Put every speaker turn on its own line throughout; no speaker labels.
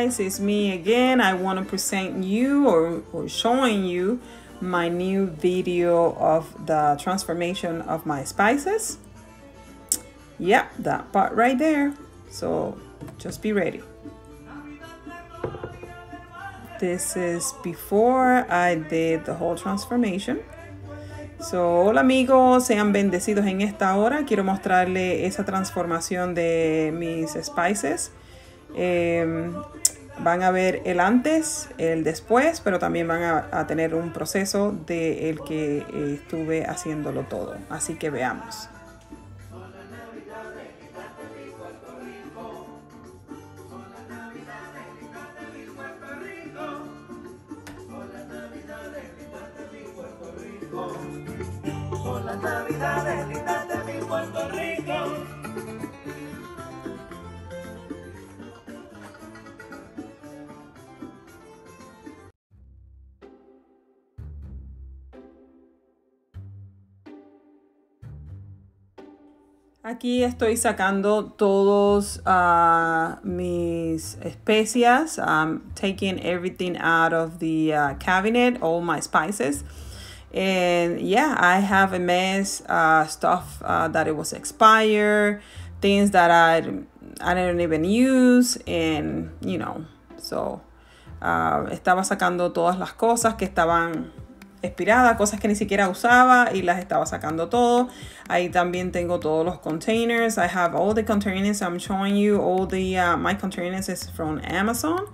guys, it's me again. I want to present you or, or showing you my new video of the transformation of my spices. Yep, that part right there. So just be ready. This is before I did the whole transformation. So, hola amigos, sean bendecidos en esta hora. Quiero mostrarle esa transformación de mis spices. Eh, van a ver el antes, el después, pero también van a, a tener un proceso de el que eh, estuve haciéndolo todo. Así que veamos. Aquí estoy sacando todos uh, mis especias. I'm taking everything out of the uh, cabinet, all my spices. And yeah, I have a mess, uh, stuff that it was expired, things that I, I didn't even use, and you know, so estaba sacando todas las cosas que estaban expirada, cosas que ni siquiera usaba y las estaba sacando todo. Ahí también tengo todos los containers. I have all the containers I'm showing you. All the uh, my containers is from Amazon.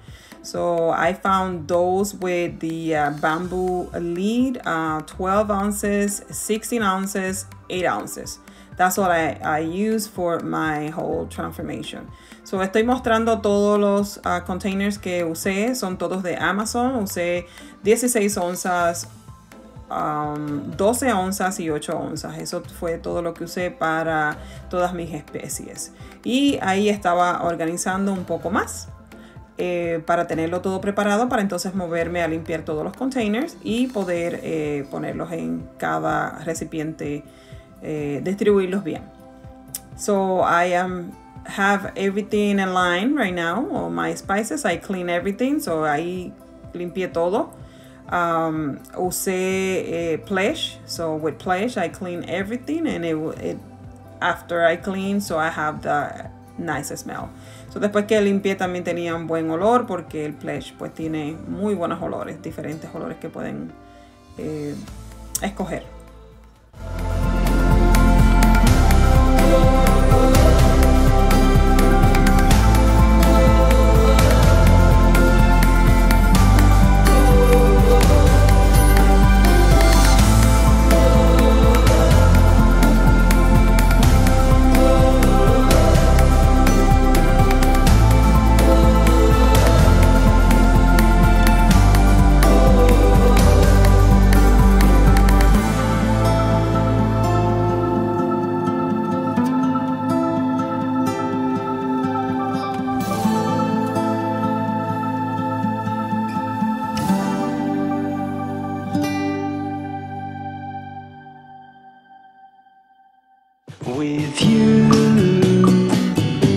So I found those with the uh, bamboo lead, uh, 12 ounces, 16 ounces, 8 ounces. That's what I, I use for my whole transformation. So estoy mostrando todos los uh, containers que usé. Son todos de Amazon. Usé 16 onzas, um, 12 onzas y 8 onzas. Eso fue todo lo que usé para todas mis especies. Y ahí estaba organizando un poco más. Eh, para tenerlo todo preparado para entonces moverme a limpiar todos los containers y poder eh, ponerlos en cada recipiente, eh, distribuirlos bien. So I am have everything in line right now, all my spices, I clean everything, so ahí limpié todo. Um, usé Plesh, so with Plesh I clean everything and it, it after I clean, so I have the nice smell. So, después que limpié también tenía un buen olor porque el Pledge pues tiene muy buenos olores, diferentes olores que pueden eh, escoger.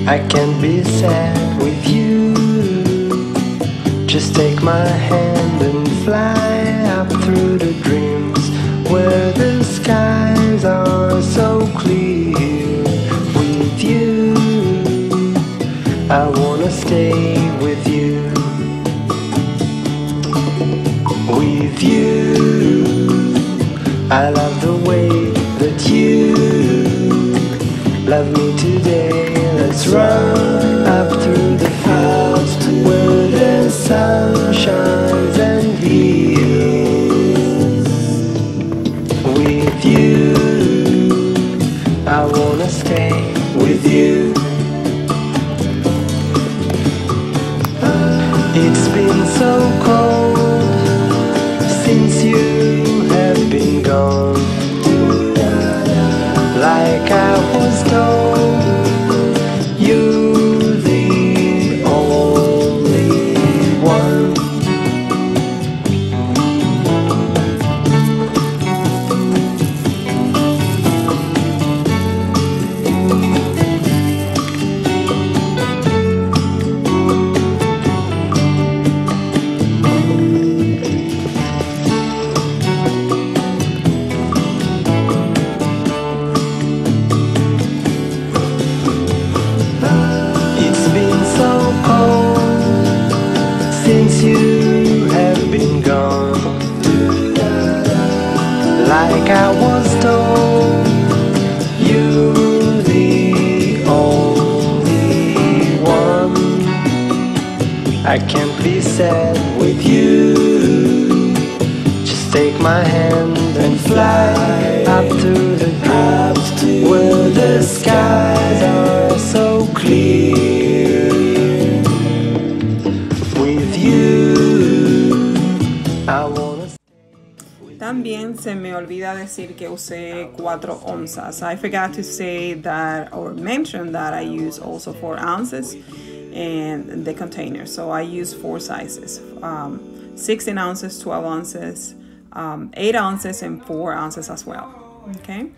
I can't be sad with you. Just take my hand and fly up through the dreams where the skies are so clear. With you, I wanna stay with you. With you, I love with you. I wanna stay with you. It's been so cold Since you have been gone. Like I was told. like I was told. You're the only one. I can't be sad with you. Just take my hand and fly Up to the clouds Where the skies are so clear.
También se me olvida decir que usé 4 onzas. I forgot to say that or mention that I use also 4 ounces in the container. So I use four sizes um, 16 ounces, 12 ounces, um, 8 ounces, and 4 ounces as well. Okay.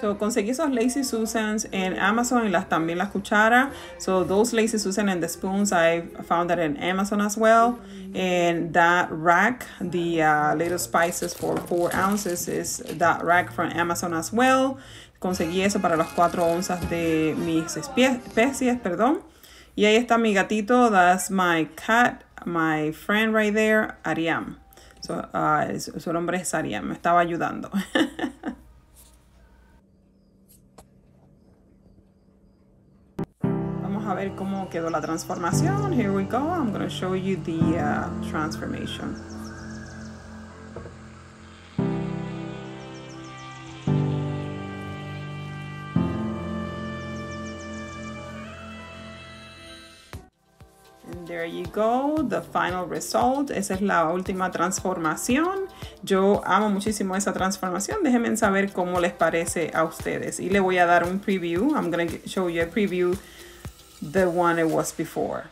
So conseguí esos Lazy Susans en Amazon y las también las cucharas. So those Lazy Susan and the spoons I found that in Amazon as well. And that rack, the uh, little spices for four ounces is that rack from Amazon as well. Conseguí eso para las 4 onzas de mis especies, perdón. Y ahí está mi gatito, that's my cat, my friend right there, Ariam. So, uh, su nombre es Ariam, me estaba ayudando. Vamos a ver cómo quedó la transformación. Here we go. I'm going to show you the uh, transformation. And there you go, the final result. Esa es la última transformación. Yo amo muchísimo esa transformación. Déjenme saber cómo les parece a ustedes. Y le voy a dar un preview. I'm going to show you a preview the one it was before.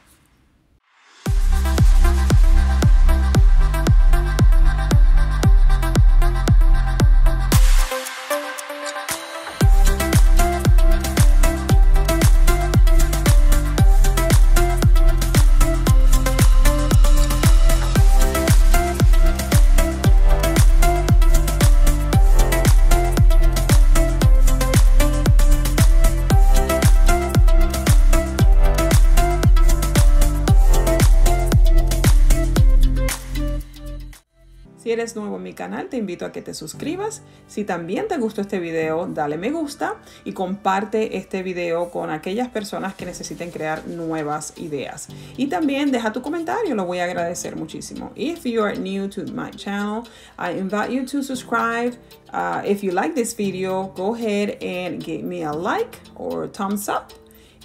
Si eres nuevo en mi canal, te invito a que te suscribas. Si también te gustó este video, dale me gusta y comparte este video con aquellas personas que necesiten crear nuevas ideas. Y también deja tu comentario, lo voy a agradecer muchísimo. If you are new to my channel, I invite you to subscribe. Uh, if you like this video, go ahead and give me a like or thumbs up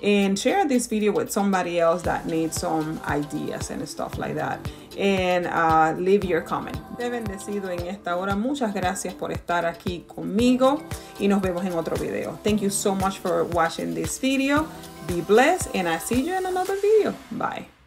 and share this video with somebody else that needs some ideas and stuff like that. And uh, leave your comment. Bendecido en esta hora. Muchas gracias por estar aquí conmigo y nos vemos en otro video. Thank you so much for watching this video. Be blessed and I see you in another video. Bye.